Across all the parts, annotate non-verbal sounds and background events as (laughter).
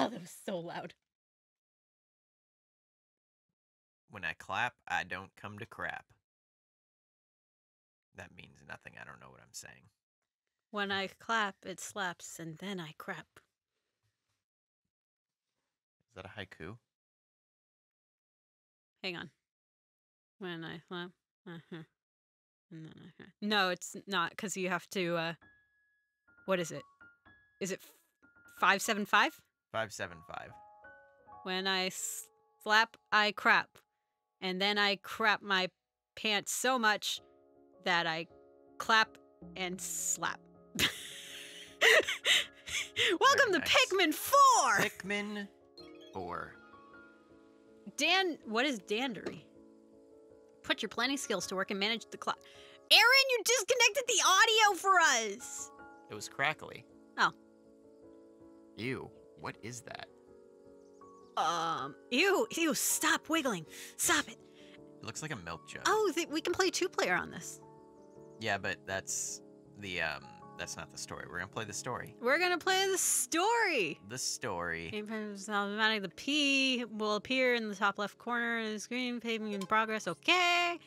Oh, that was so loud. When I clap, I don't come to crap. That means nothing. I don't know what I'm saying. When I clap, it slaps, and then I crap. Is that a haiku? Hang on. When I clap, uh-huh. and then I No, it's not because you have to. uh What is it? Is it five seven five? 575. When I slap, I crap, and then I crap my pants so much that I clap and slap. (laughs) Welcome to. Pikmin Four. Pikmin 4. Dan, what is Dandori? Put your planning skills to work and manage the clock. Aaron, you disconnected the audio for us. It was crackly. Oh. Ew. What is that? Um, ew, ew, stop wiggling. Stop it. It looks like a milk jug. Oh, th- we can play two player on this. Yeah, but that's the um that's not the story. We're gonna play the story. We're gonna play the story. The story. The P will appear in the top left corner of the screen, paving in progress. Okay.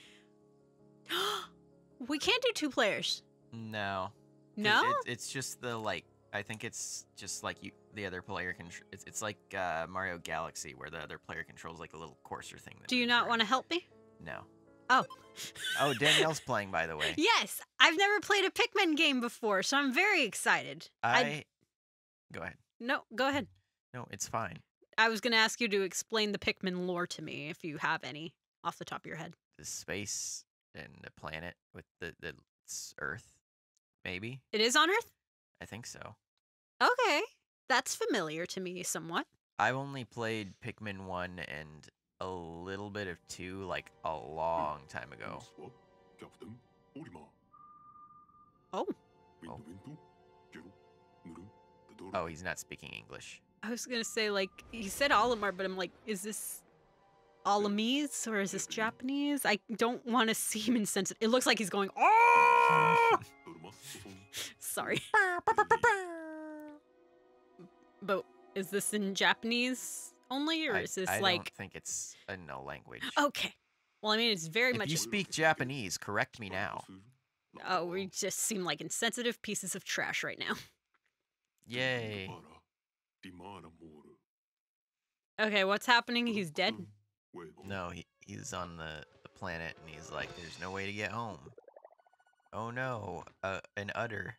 (gasps) we can't do two players. No. No? It, it's just the like. I think it's just like you. The other player can. It's, it's like uh, Mario Galaxy, where the other player controls like a little cursor thing. that Do you not want to help me? No. Oh. Oh, (laughs) Danielle's playing, by the way. Yes, I've never played a Pikmin game before, so I'm very excited. I. Go ahead. no, go ahead. No, it's fine. I was gonna ask you to explain the Pikmin lore to me if you have any off the top of your head. The space and the planet with the the Earth, maybe. It is on Earth. I think so. Okay, that's familiar to me somewhat. I've only played Pikmin one and a little bit of two, like a hmm. long time ago. Swap, Captain, Orima. Oh. Oh. windu, gero, nuru, dodoro. Oh, he's not speaking English. I was gonna say like he said Olimar, but I'm like, is this Alamese or is this Japanese? I don't want to seem insensitive. It looks like he's going. (laughs) Oh, sorry. But is this in Japanese only, or I, is this I like? don't think it's a no language. Okay. Well, I mean, it's very if much. you speak Japanese, correct me now. Oh, we just seem like insensitive pieces of trash right now. Yay. Okay, what's happening? He's dead. No, he, he's on the, the planet and he's like, there's no way to get home. Oh no, uh, an udder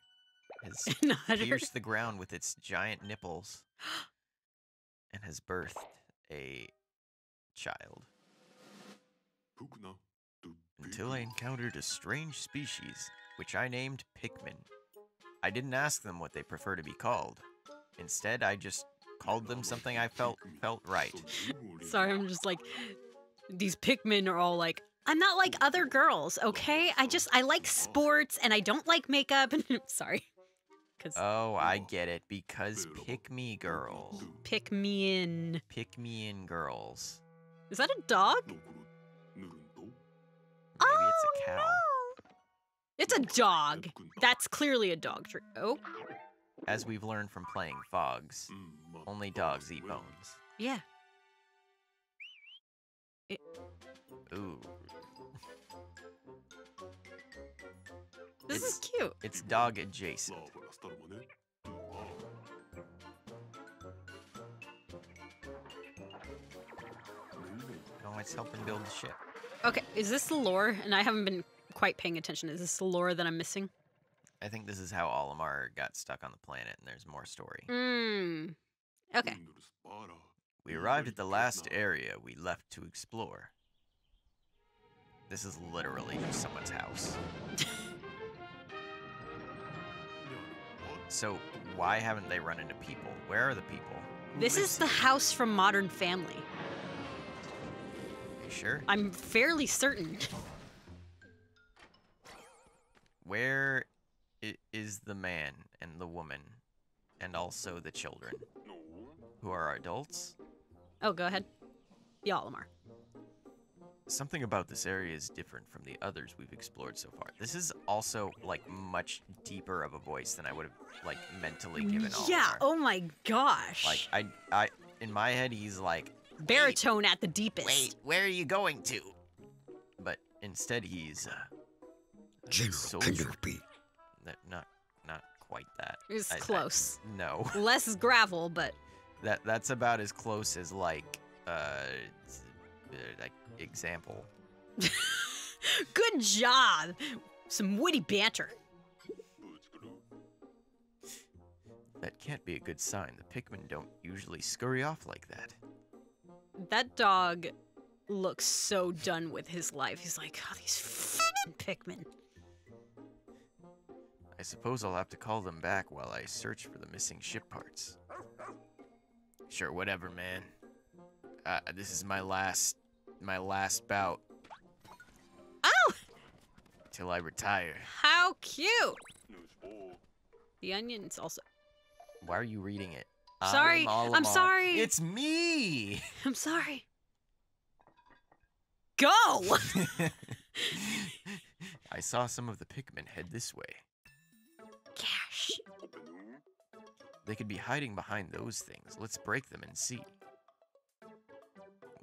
has (laughs) pierced the ground with its giant nipples and has birthed a child. Until I encountered a strange species, which I named Pikmin. I didn't ask them what they prefer to be called. Instead, I just called them something I felt felt right. (laughs) Sorry, I'm just like these Pikmin are all like I'm not like other girls, okay? I just I like sports and I don't like makeup and (laughs) sorry. Cuz Oh, I get it. Because pick me girls. pick me in. Pick me in girls. Is that a dog? Maybe oh, it's a oh, cow. No. It's a dog. That's clearly a dog tree. Oh, As we've learned from playing Fogs, only dogs eat bones. yeah. Ooh. This is cute. It's dog adjacent. No, it's helping build the ship. Okay, is this the lore? And I haven't been quite paying attention. Is this the lore that I'm missing? I think this is how Olimar got stuck on the planet, and there's more story. Mm. Okay. We arrived at the last area we left to explore. This is literally just someone's house. (laughs) So, why haven't they run into people? Where are the people? Who This is the house from Modern Family. You sure? I'm fairly certain. Where i- is the man and the woman, and also the children, who are adults? Oh, go ahead. Yalamar. Something about this area is different from the others we've explored so far. This is also like much deeper of a voice than I would have like mentally given all. yeah. Oh my gosh. Like I I in my head he's like baritone at the deepest. Wait, where are you going to? But instead he's uh, General, soldier. can you repeat? That- not not quite that. It's I- I- close. no. Less gravel, but That that's about as close as like uh uh, like example. (laughs) Good job. Some witty banter. That can't be a good sign. The Pikmin don't usually scurry off like that. That dog looks so done with his life. He's like, oh, these Pikmin. I suppose I'll have to call them back while I search for the missing ship parts. Sure, whatever, man. Uh, this is my last, my last bout. Oh! Till I retire. How cute! The onion's also. Why are you reading it? Sorry, I'm, I'm sorry. It's me. (laughs) I'm sorry. Go. (laughs) I saw some of the Pikmin head this way. Gosh. They could be hiding behind those things. Let's break them and see.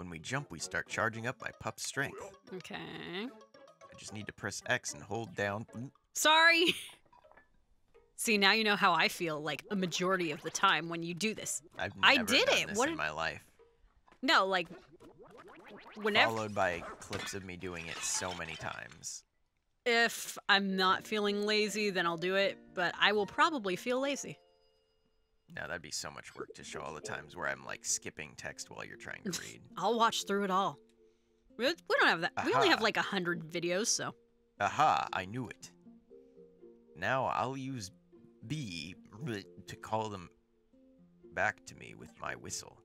When we jump, we start charging up my pup's strength. Okay. I just need to press X and hold down. Sorry. (laughs) See, now you know how I feel like a majority of the time when you do this. I've I never did done it. this What in my life. No, like whenever Followed by clips of me doing it so many times. if I'm not feeling lazy, then I'll do it, but I will probably feel lazy. Now that'd be so much work to show all the times where I'm like skipping text while you're trying to read. (laughs) I'll watch through it all. We, don't have that. We only have like a hundred videos, so Aha, I knew it. Now I'll use B to call them back to me with my whistle.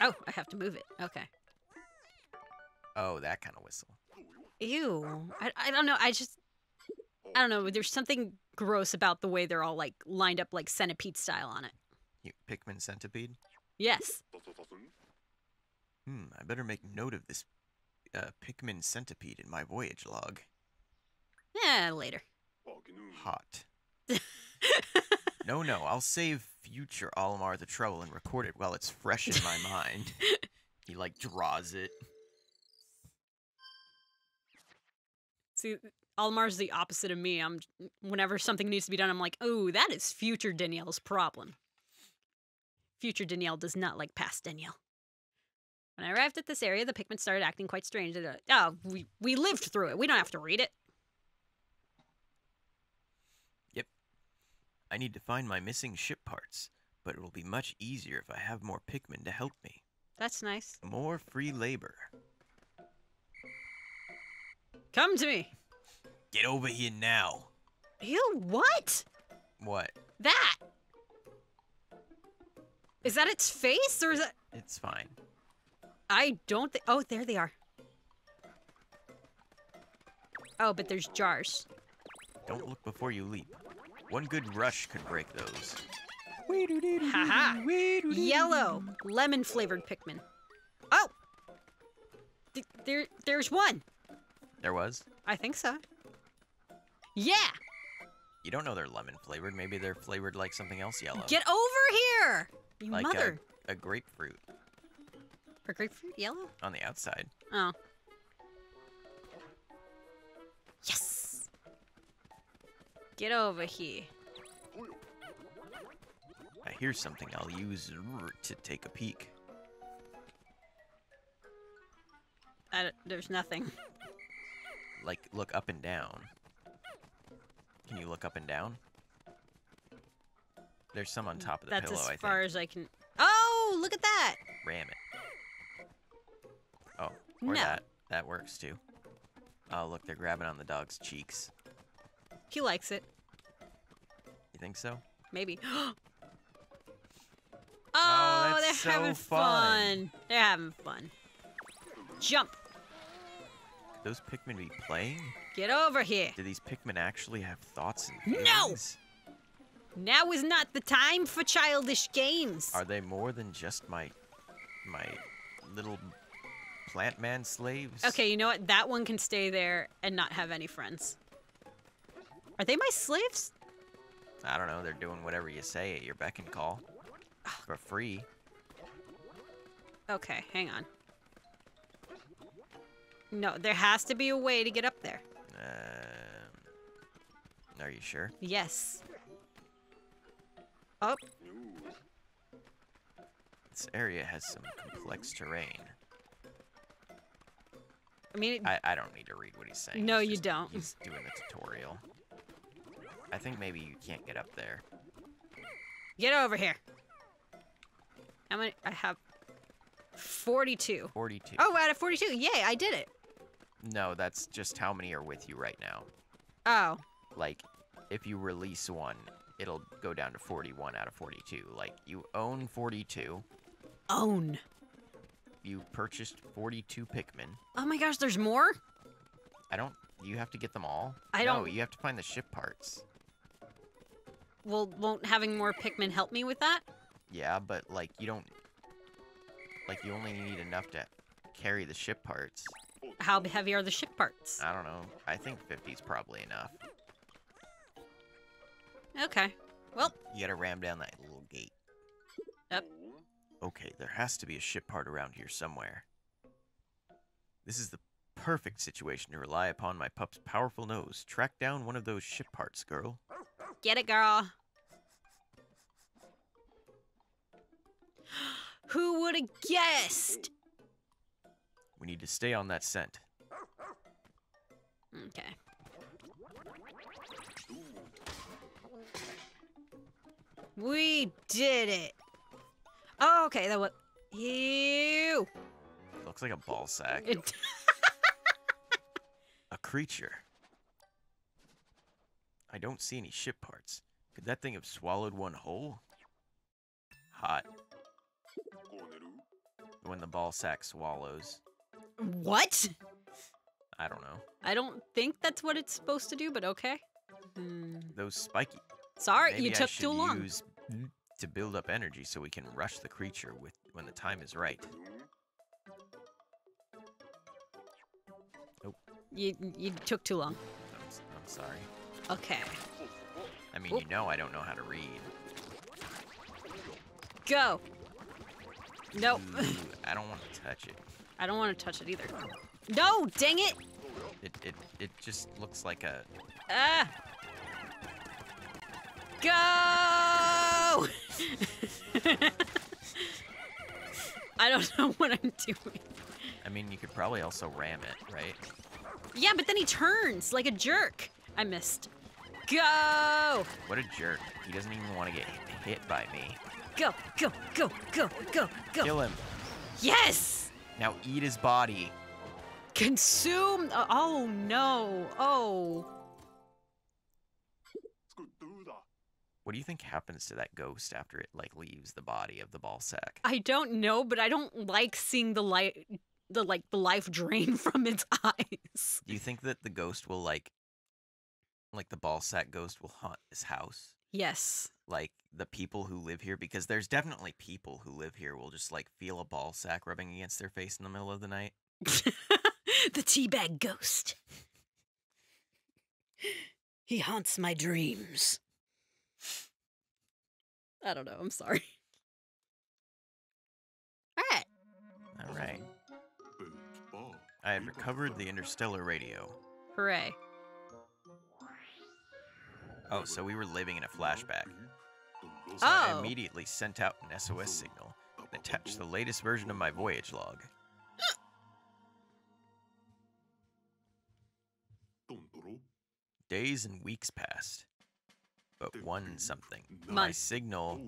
oh, I have to move it. Okay. Oh, that kind of whistle. Ew. I, I don't know. I just I don't know. There's something gross about the way they're all like lined up like centipede style on it. You Pikmin centipede? Yes. Hmm, I better make note of this uh, Pikmin centipede in my voyage log. Yeah, later. Hot. (laughs) no, no, I'll save future Alamar the trouble and record it while it's fresh in my mind. (laughs) he, like, draws it. See, Almar's the opposite of me. I'm whenever something needs to be done, I'm like, oh, that is future Danielle's problem. Future Danielle does not like past Danielle. When I arrived at this area, the Pikmin started acting quite strange. Oh, we we lived through it. We don't have to read it. Yep. I need to find my missing ship parts, but it will be much easier if I have more Pikmin to help me. That's nice. More free labor. Come to me. Get over here now. Ew, what? What? That? Is that its face or is that? It's fine. I don't think. Oh, there they are. Oh, but there's jars. Don't look before you leap. One good rush could break those. Haha. Yellow, lemon flavored Pikmin. Oh! Th- there, there's one. There was? I think so. Yeah! You don't know they're lemon flavored. Maybe they're flavored like something else yellow. Get over here! You like mother. A, a grapefruit Or grapefruit yellow? on the outside. Oh. Yes! Get over here. I hear something I'll use to take a peek. There's nothing. Like, look up and down. Can you look up and down? There's some on top of the That's pillow, as I far think. as I can. Oh, look at that! Ram it. Oh, or No. that. That works too. Oh, look, they're grabbing on the dog's cheeks. He likes it. You think so? Maybe. (gasps) oh, Oh, they're so having fun. They're having fun. Jump. Could those Pikmin be playing? Get over here. Do these Pikmin actually have thoughts and feelings? No! Now is not the time for childish games. Are they more than just my my little plant man slaves. Okay, you know what? That one can stay there and not have any friends. Are they my slaves? I don't know. They're doing whatever you say at your beck and call. (sighs) For free. Okay, hang on. No, there has to be a way to get up there. Um, are you sure? Yes. Oh, News. This area has some complex terrain. I mean, it, I, I don't need to read what he's saying. No, he's you just- don't. He's doing the tutorial. I think maybe you can't get up there. get over here. How many? I have 42. 42. Oh, we're at 42. Yay, I did it. No, that's just how many are with you right now. Oh, Like, if you release one, it'll go down to 41 out of 42. Like, you own 42. own. You purchased 42 Pikmin. Oh my gosh, there's more? I don't. You have to get them all. I No, don't- you have to find the ship parts. Well, won't having more Pikmin help me with that? Yeah, but like you don't. Like you only need enough to carry the ship parts. How heavy are the ship parts? I don't know. I think 50 is probably enough. Okay. Well, You gotta ram down that little gate. Yep. Okay, there has to be a ship part around here somewhere. This is the perfect situation to rely upon my pup's powerful nose. Track down one of those ship parts, girl. get it, girl. (gasps) Who would have guessed? We need to stay on that scent. Okay. We did it! Oh, okay, that was... Ew! Looks like a ball sack. (laughs) A creature. I don't see any ship parts. Could that thing have swallowed one whole? Hot. When the ball sack swallows, what? I don't know. I don't think that's what it's supposed to do, but okay. Hmm. Those spiky. Sorry, Maybe you took too long. use to build up energy so we can rush the creature with when the time is right. ヌー You you took too long. I'm, I'm sorry. Okay. I mean, Oop. you know I don't know how to read. Go. Nope. Ooh, I don't want to touch it. I don't want to touch it either. No, dang it. It it it just looks like a Ah. Go! (laughs) I don't know what I'm doing. I mean, you could probably also ram it, right? Yeah, but then he turns like a jerk. I missed. Go! What a jerk. He doesn't even want to get hit by me. Go, go, go, go, go, go. Kill him. Yes! Now eat his body. Consume? Uh, oh no. Oh. What do you think happens to that ghost after it like leaves the body of the ball sack? I don't know, but I don't like seeing the light the like the life drain (laughs) from its eyes. Do you think that the ghost will like like the ball sack ghost will haunt his house? Yes. Like the people who live here, because there's definitely people who live here will just like feel a ball sack rubbing against their face in the middle of the night. (laughs) the teabag ghost. He haunts my dreams. I don't know. I'm sorry. All right. All right. I have recovered the interstellar radio. Hooray. Oh, so we were living in a flashback. So oh. I immediately sent out an SOS signal and attached the latest version of my voyage log. Days and weeks passed, but one something. My signal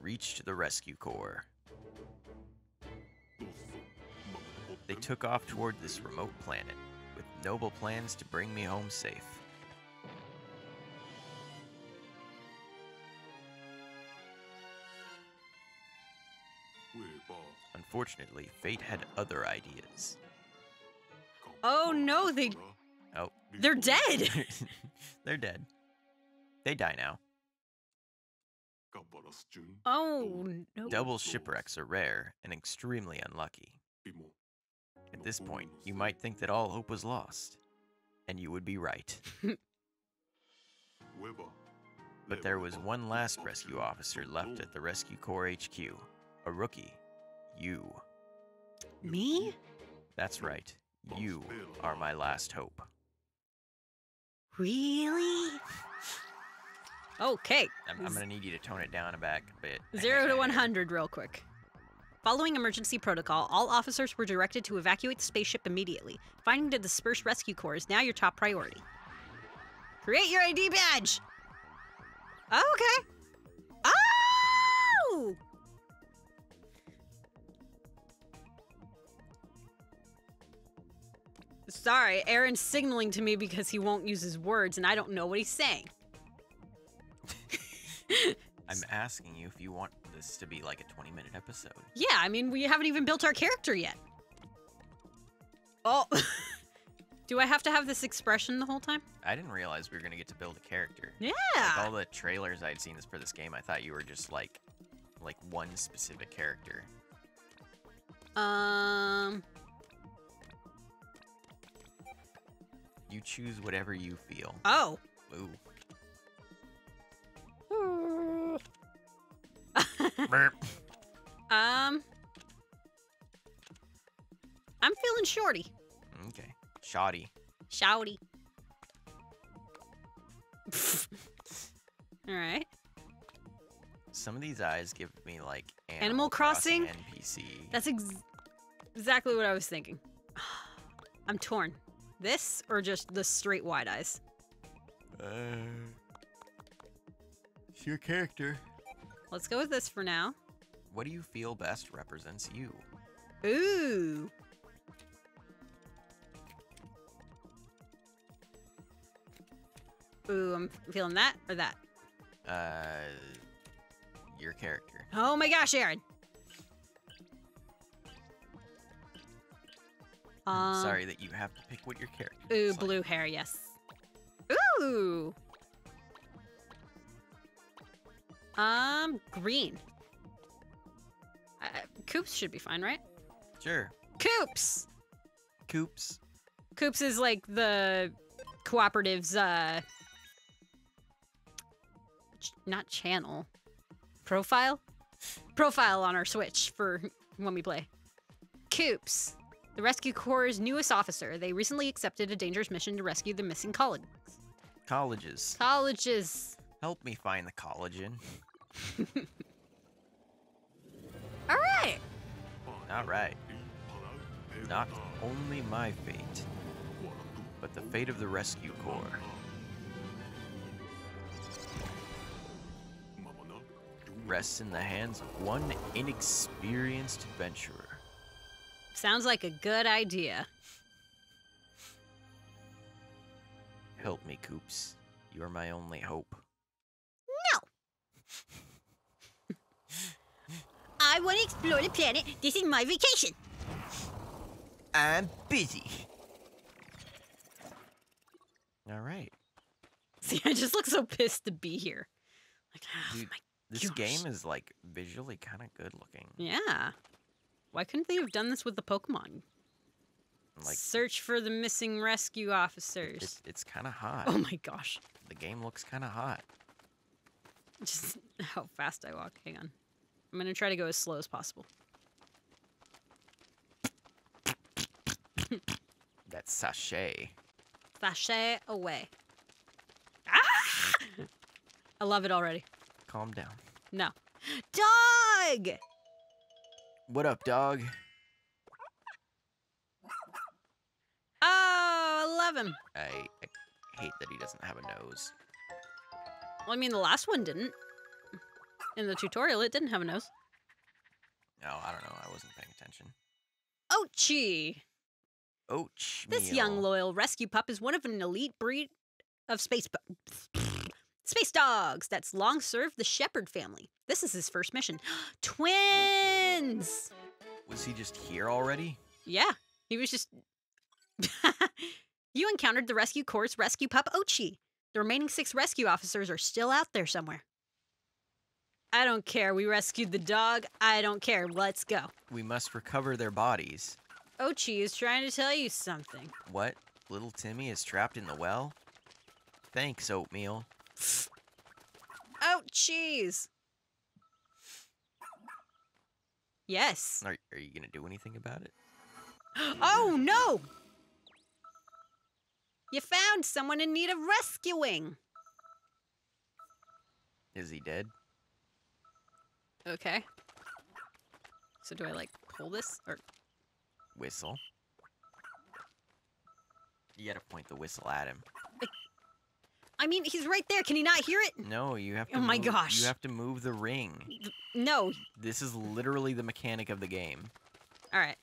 reached the rescue corps. They took off toward this remote planet with noble plans to bring me home safe. Unfortunately, fate had other ideas. Oh, no, they- Oh, They're dead. (laughs) (laughs) they're dead. They die now. Oh no. Double shipwrecks are rare and extremely unlucky. At this point, you might think that all hope was lost. And you would be right. (laughs) But there was one last rescue officer left at the Rescue Corps HQ. A rookie. You. Me? That's right. You are my last hope. Really? Okay. I'm, I'm gonna need you to tone it down a back a bit. Zero to (laughs) 100, real quick. Following emergency protocol, all officers were directed to evacuate the spaceship immediately. Finding the dispersed rescue corps is now your top priority. Create your ID badge! Oh, okay. Sorry, Aaron's signaling to me because he won't use his words and I don't know what he's saying. (laughs) I'm asking you if you want this to be like a 20 minute episode. Yeah, I mean, we haven't even built our character yet. Oh. (laughs) Do I have to have this expression the whole time? I didn't realize we were gonna get to build a character. Yeah. Like all the trailers I'd seen for this game, I thought you were just like, like one specific character. Um. You choose whatever you feel. Oh. Ooh. (laughs) um. I'm feeling shorty. Okay. Shoddy. Shouty. (laughs) All right. Some of these eyes give me like Animal, Animal Crossing? NPC. That's ex- exactly what I was thinking. (sighs) I'm torn. This or just the straight wide eyes? Uh, it's your character. Let's go with this for now. What do you feel best represents you? Ooh. Ooh, I'm feeling that or that. Uh, your character. Oh my gosh, Aaron. I'm Um, Sorry that you have to pick what your character. Ooh, like. blue hair, yes. Ooh. Um, green. Uh, Coops should be fine, right? Sure. Coops. Coops. Coops is like the cooperative's uh ch- not channel profile profile on our switch for when we play coops the rescue corps' newest officer they recently accepted a dangerous mission to rescue the missing colleagues Colleges. colleges Help me find the collagen. (laughs) all right All right. Not only my fate, but the fate of the rescue corps. Rests in the hands of one inexperienced adventurer. Sounds like a good idea Help me, Coops. You're my only hope. No! I want to explore the planet this is my vacation I'm busy. All right. see i just look so pissed to be here like ah, oh Dude, my This Gosh. game is like visually kind of good looking. Yeah. Why couldn't they have done this with the Pokemon? Like Search for the missing rescue officers. it's, it's kind of hot. oh my gosh. The game looks kind of hot. Just (laughs) how fast I walk. Hang on. I'm going to try to go as slow as possible. (laughs) That sachet. Sashay away. Ah! (laughs) I love it already. Calm down. No. (gasps) Dog! What up, dog? Oh, I love him. I, I hate that he doesn't have a nose. Well, I mean, the last one didn't. In the tutorial, it didn't have a nose. No, I don't know. I wasn't paying attention. Oatchi! Ouch. This young loyal rescue pup is one of an elite breed of space space dogs that's long served the Shepherd family. This is his first mission. (gasps) Twins. Was he just here already? Yeah, he was just. (laughs) you encountered the rescue corps' rescue pup Oatchi. The remaining six rescue officers are still out there somewhere. I don't care. We rescued the dog. I don't care. Let's go. We must recover their bodies. Oatchi is trying to tell you something. What? Little Timmy is trapped in the well? Thanks, Oatmeal. Cheese. Yes. Are, are you gonna do anything about it? Oh, no! You found someone in need of rescuing. Is he dead? Okay. So do I like pull this or Whistle. You gotta point the whistle at him. I mean, he's right there. Can he not hear it? No, you have to. Oh my move- gosh. You have to move the ring. No. This is literally the mechanic of the game. All right.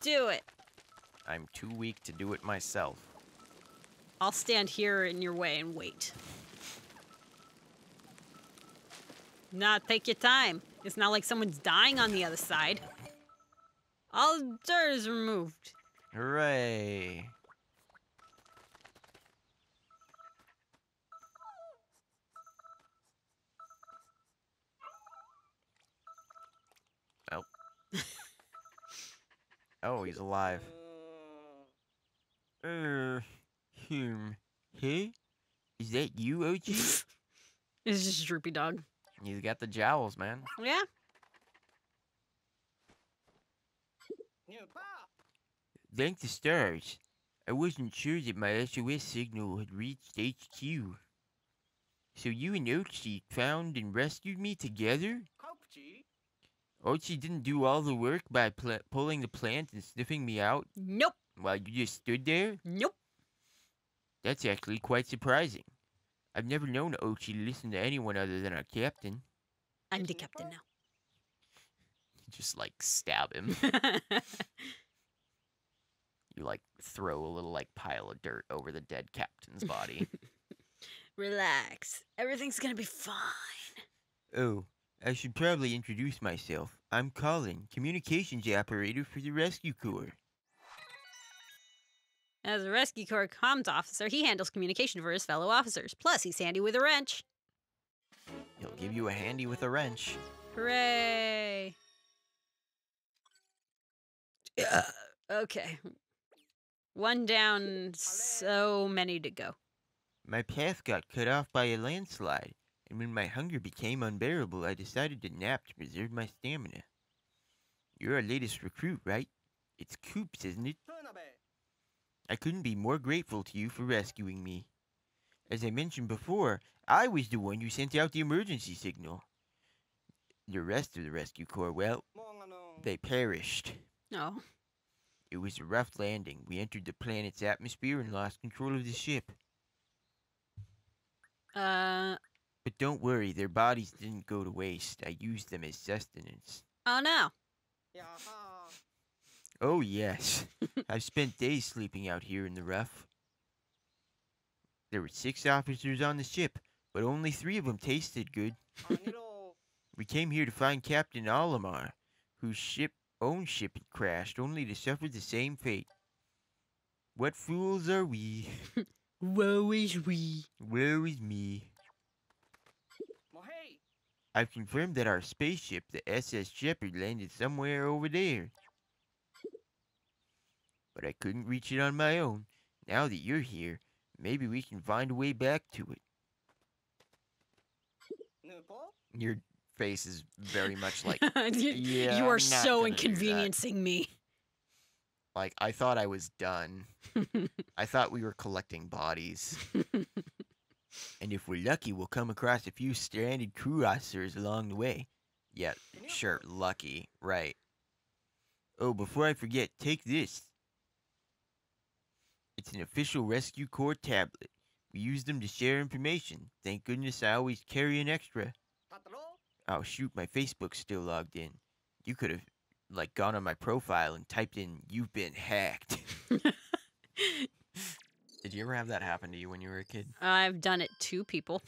Do it. I'm too weak to do it myself. I'll stand here in your way and wait. Nah, take your time. It's not like someone's dying on the other side. All dirt is removed. Hooray! Oh. Oh, he's alive. Uh, hmm. Hey? Is that you, OG? (laughs) It's just Droopy Dog. He's got the jowls, man. Yeah? Thank the stars. I wasn't sure that my SOS signal had reached HQ. So you and Oatchi found and rescued me together? Oatchi didn't do all the work by pl- pulling the plant and sniffing me out Nope. while you just stood there? Nope. That's actually quite surprising. I've never known Oatchi to listen to anyone other than our captain. I'm the captain now. (laughs) Just like stab him. (laughs) You like throw a little like pile of dirt over the dead captain's body. (laughs) Relax. Everything's gonna be fine. Oh, I should probably introduce myself. I'm Collin, communications operator for the Rescue Corps. As a Rescue Corps comms officer, he handles communication for his fellow officers. Plus, he's handy with a wrench. He'll give you a handy with a wrench. Hooray! Okay. One down, so many to go. My path got cut off by a landslide, and when my hunger became unbearable, I decided to nap to preserve my stamina. You're our latest recruit, right? It's Coops, isn't it? I couldn't be more grateful to you for rescuing me. As I mentioned before, I was the one who sent out the emergency signal. The rest of the rescue corps, well, they perished. No. It was a rough landing. We entered the planet's atmosphere and lost control of the ship. Uh. But don't worry, their bodies didn't go to waste. I used them as sustenance. Oh no. Oh, yes. (laughs) I've spent days sleeping out here in the rough. There were six officers on the ship, but only three of them tasted good. We came here to find Captain Olimar, whose ship own ship had crashed, only to suffer the same fate. What fools are we? (laughs) Woe is we. Woe is me. I've confirmed that our spaceship, the SS Shepherd, landed somewhere over there. But I couldn't reach it on my own. Now that you're here, maybe we can find a way back to it. Your face is very much like (laughs) you, Yeah, you are so gonna do that. inconveniencing me. like I thought I was done. (laughs) I thought we were collecting bodies. (laughs) And if we're lucky, we'll come across a few stranded crew officers along the way. Yeah, sure, lucky, right. Oh, before I forget, take this. It's an official Rescue Corps tablet. We use them to share information. Thank goodness I always carry an extra. Oh shoot, my Facebook's still logged in. You could have, like, gone on my profile and typed in, you've been hacked. (laughs) (laughs) Did you ever have that happen to you when you were a kid? I've done it to people.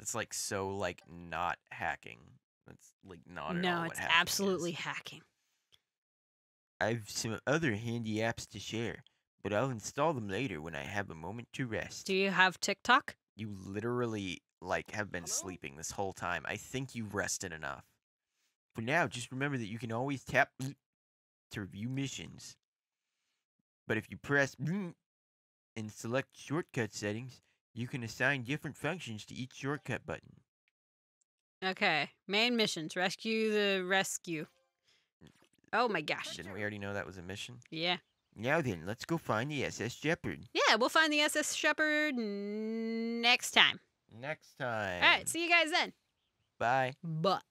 It's like so like not hacking. That's like not at all no, what it's hacking is. absolutely hacking. I've some other handy apps to share. but I'll install them later when I have a moment to rest. Do you have TikTok? You literally like have been sleeping this whole time. I think you rested enough. For now, just remember that you can always tap to review missions. But if you press and select shortcut settings, you can assign different functions to each shortcut button. Okay. Main missions. Rescue the rescue. Oh my gosh. Didn't we already know that was a mission? Yeah. Now then, let's go find the SS Shepherd. Yeah, we'll find the SS Shepherd next time. Next time. All right, see you guys then. Bye. But.